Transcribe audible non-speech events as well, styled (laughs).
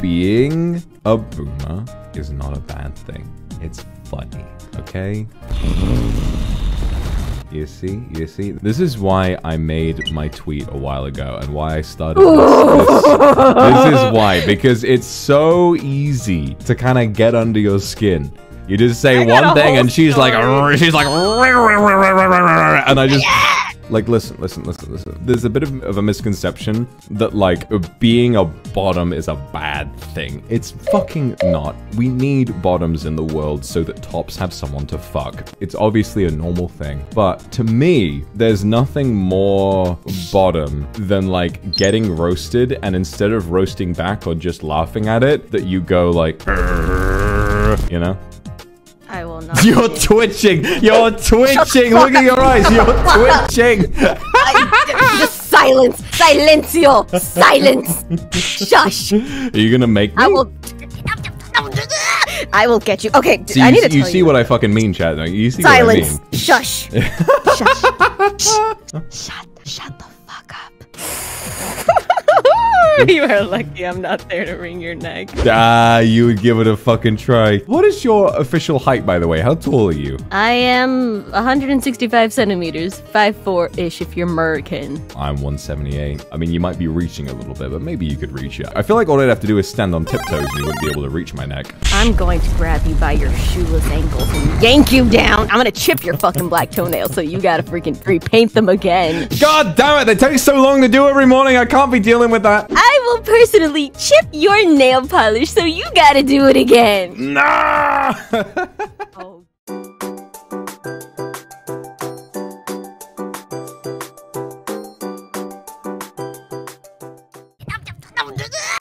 Being a boomer is not a bad thing. It's funny, okay? You see, you see. This is why I made my tweet a while ago and why I started this. This, this is why, because it's so easy to kind of get under your skin. You just say I one thing and she's like, she's like, (laughs) and I just. Like, listen, listen, listen, listen. There's a bit of, of a misconception that, like, being a bottom is a bad thing. It's fucking not. We need bottoms in the world so that tops have someone to fuck. It's obviously a normal thing. But to me, there's nothing more bottom than, like, getting roasted and instead of roasting back or just laughing at it, that you go, like, you know? I will not. You're twitching. You're (laughs) twitching. Look at your eyes. You're (laughs) twitching. Just silence, silencio, silence. Shush. Are you gonna make me? I will. I will get you. Okay, d- See, I you, need to see- you tell see you. what I fucking mean, Chad. You You see Silence. what Shush. (laughs) Shush. Shut. Shut the. (laughs) you are lucky I'm not there to wring your neck. Ah, you would give it a fucking try. What is your official height, by the way? How tall are you? I am 165 centimeters, 5'4 ish if you're American. I'm 178. I mean, you might be reaching a little bit, but maybe you could reach it. I feel like all I'd have to do is stand on tiptoes and you wouldn't be able to reach my neck. I'm going to grab you by your shoeless ankles and yank you down. I'm gonna chip your fucking black toenails so you gotta freaking repaint them again. God damn it! They take so long to do every morning. I can't be dealing with that. I will personally chip your nail polish, so you gotta do it again. Nah! oh.